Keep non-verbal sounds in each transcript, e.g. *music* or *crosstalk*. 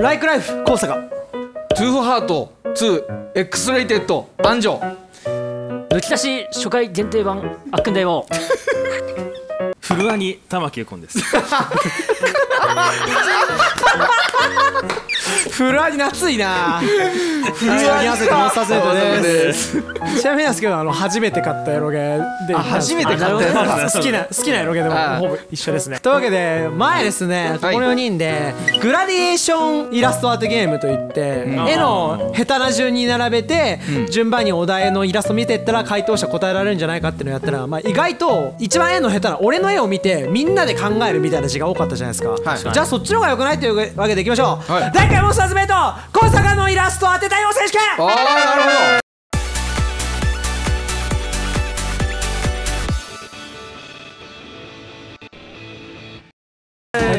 ライクライフ高坂トゥーフハート2エクスレイテッド安城抜き出し初回限定版あっくんだよ。*laughs* フルアニ玉木右近です *laughs* *laughs* フルアいな。フルアニ汗とモンスターズエイトですちなみになんですけどあの初めて買ったエロゲで。あ初めて買った好きな好きなエロゲでもあほぼ一緒ですね。というわけで前ですねこの4人でグラディエーションイラストアートゲームといって絵の下手な順に並べて順番にお題のイラスト見ていったら回答者答えられるんじゃないかっていうのをやったらまあ意外と一番絵の下手な俺の絵を見てみんなで考えるみたいな字が多かったじゃないですか。はい。じゃあそっちの方が良くないというわけでいきましょう。はい。第1回モンスターズメイト小坂のイラスト当てたよ選手権ああなるほど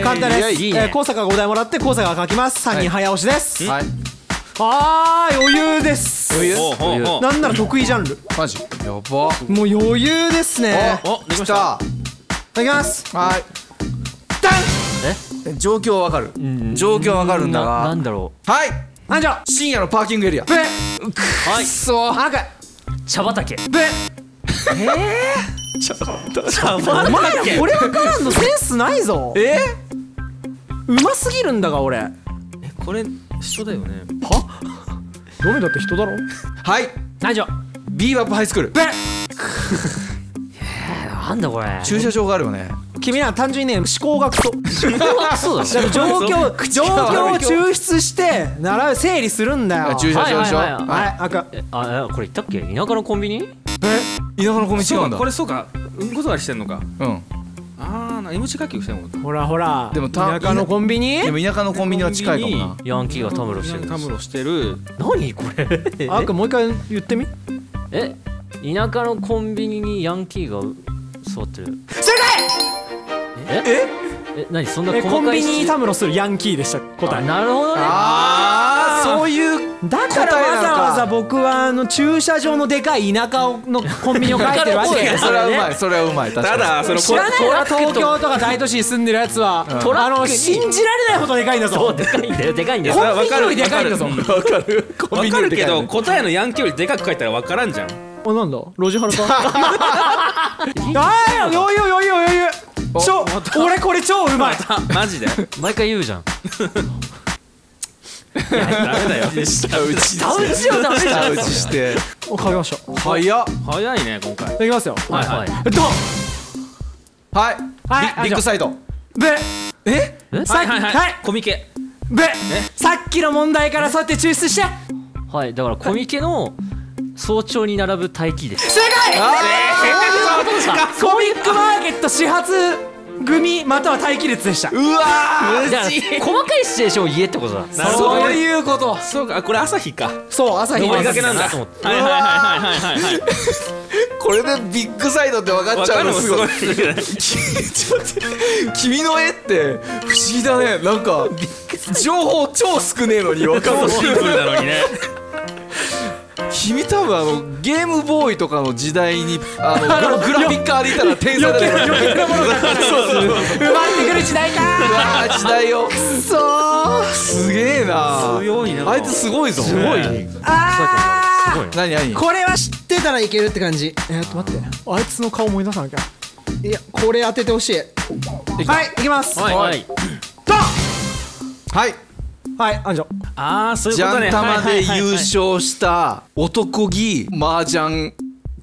簡単です。いいねえー高坂がお題もらって高坂が書きます。3人早押しです。はいあー余裕です。余裕？なんなら得意ジャンル。マジ？やばもう余裕ですね。おできましたいただきます。はいダン状況わかる。状況わかるんだなながんだろはい。アンジョ深夜のパーキングエリア。ブはい。くっそ。赤う茶畑。ブお前俺分からんのセンスないぞ。えうますぎるんだが俺。えこれ人だよね。ロメだって人だろ？はい。何じゃビーバップハイスクール。ブ *laughs* なんだこれ。駐車場があるよね君ら単純にね思考がクソ状況 *laughs* 状況を抽出して習う整理するんだよ。駐車場でしょはいはい。はい。はい赤。えあえこれ言ったっけ？田舎のコンビニ？田舎のコミ違うんだ。これそうか。うんこ座りしてんのか。うん。ああな M 字書きをしてんのか。ほらほら。でもた田舎のコンビニ？でも田舎のコンビニは近いかもな。ヤンキーがたむろしてる。たむろしてる。何これ？あっくんもう一回言ってみ。え田舎のコンビニにヤンキーが座ってる。正解え？え何そんなえ細かいコンビニたむろするヤンキーでした答あえなるほどね。ああそういうだから答えなのかわざわざ僕はあの駐車場のでかい田舎のコンビニを書いてるわけ *laughs* それはうまいそれはうまい確かたにだその知らないな東京とか大都市に住んでるやつはトラックに。あの信じられないほどでかいんだそうぞでかいんだよ。でかいんだよコンビニよりでかいんだぞ。わかわかる。コンビニわかるけよりでかいねど答えのヤンキーよりでかく書いたらわからんじゃん。あなんだ？路地腹か？*laughs* *laughs* あー余裕余裕余裕超俺これ超うまい。あマジで？*laughs* 毎回言うじゃん。ダメだよ。下打ちダウンしようダウンしよ下う打ちして。お書きました。い早っ。早いね今回。ただきますよ。はいはい。ドン。はい。はいビビッグサイドブえ？え？さっきはいはいははい。いコミケ。ブさっきの問題からそうやって抽出して。はいだからコミケの早朝に並ぶ待機です。正解！あコミックマーケット始発組または待機列でした。ーうわー。細かいシチュエーションを言えってことだ。そうねいうこと。そうかあこれ朝日か。そう朝日登りかけなんだ。と思ってはいはいはいはいはいはい。これでビッグサイドって分かっちゃうのすごい。わかるのすごいちょっと君の絵って不思議だね。なんか *laughs* 情報超少ねえのに分かんないシンプルなのにね君多分あのゲームボーイとかの時代にあのグラグラフィッカーでいたら天才だよ余計なものがそうそう。生まれてくる時代か。うわー時代よ。くそー。すげえな。強いな。あいつすごいぞ。すごい。あすごい。何何？ーこれは知ってたらいけるって感じ。えー、っと待って。あいつの顔思い出さなきゃ。いやこれ当ててほしい。はいいきます。はい。はい。ドンはいはいアンジョああそういうジことね。ャンタマで優勝した男気麻雀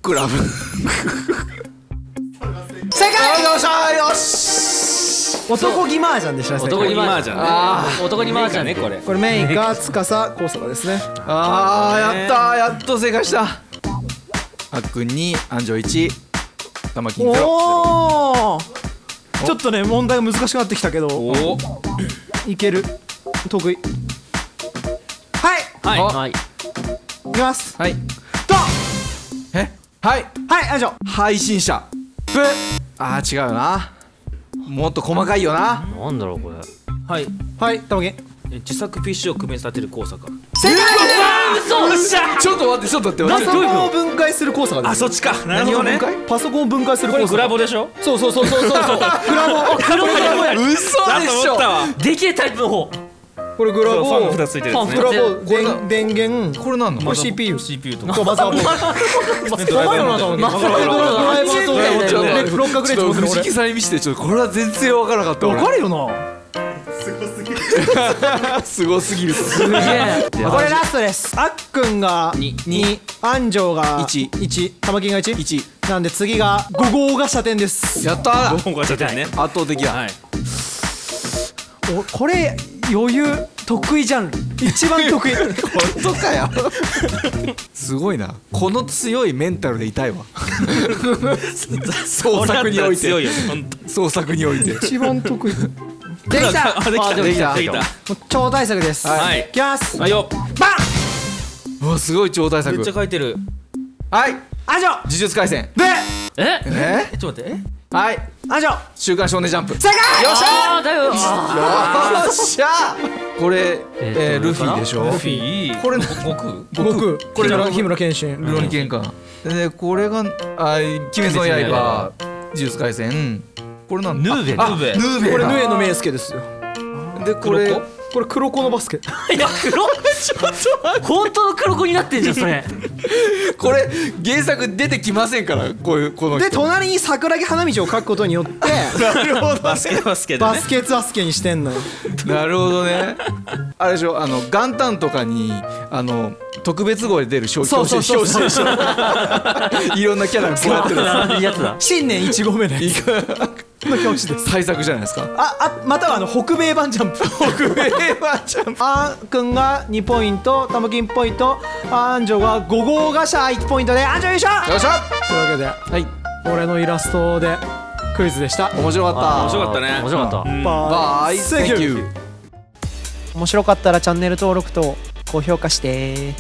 クラブ。正解。よっしゃよし男気マージャンでしたね男気マージャンあ男気マージャンねこれ。これメインが司高坂ですね。あーやったーやっと正解した。あっくんに安城1玉金おおちょっとね問題が難しくなってきたけど。お。いける得意。はい。はい。はい。いきます。はい。ドン。え？はい。はいアンジョ配信者。ブあー違うよな。もっと細かいよな。なんだろうこれ。はい。はい玉木。え自作 PC を組み立てる高坂正解。ちょっと待ってちょっと待って。パ待ってソコンを分解する高坂ですあそっちか。なるほどね。何を分解？パソコンを分解するこれグラボでしょ？そうそうそうそうそう。そうグラボ。あグラボ。や嘘でしょ。でけえタイプの方これグラボファンが2つついてるやつね。グラボこれな。電電源。これなんの？これ CPU CPU とか。とマザーボードわかるなと思ってわかるわかるドライバーとね六角レンチ持って。る藤木さんに見せてちょっとこれ。は全然分からなかった俺わかるよな俺すごすぎる。すげえ。これラストです。あっくんがに2安城が一。1玉金が 1? 1なんで次が5号が射点です。やったー。5本がちゃってね。圧倒的や。はい。おこれ余裕得意ジャンル一番得意。本当かよ。すごいな。この強いメンタルでいたいわ創作において。創作において。一番得意。できた。あできた。あできた。できた。超大作です。はい。いきます。はいよ。バン！うわすごい超大作。めっちゃ書いてる。はい。安城呪術廻戦。でえ？え？えちょっと待ってはい。安城週刊少年ジャンプ。よ正解！っしゃ！あーだよ。っしゃ！これ、えールフィでしょ？ルフィ。これ悟空悟空これ日村謙信。ルロニケンかでこれがあ鬼滅の刃。呪術廻戦。これなんヌーベあヌーベヌーベこれヌエのの名助ですよ。でこれ黒子？これ黒子のバスケ。ーいや黒本当の黒子になってんじゃんそれ。これ原作出てきませんからこういうこの人。で隣に桜木花道を描くことによってなるほどバスケバスケでね。バスケツアスケにしてんのよ。なるほどね。あれでしょあの元旦とかにあの特別号で出る表そうそうそう表紙でしょいろんなキャラがこうやってる。並んでるやつだ。新年1号目のやつの表紙です。対策じゃないですか。ああまたはあの北米版ジャンプ。北米はちゃんあーくんが2ポイント玉金ポイント。アンジョが5号がシャ1ポイントでアンジョ優勝！よっしゃ！というわけではい。俺のイラストでクイズでした。面白かった。面白かったね。面白かった。うん。バイ。Thank you 面白かったらチャンネル登録と高評価して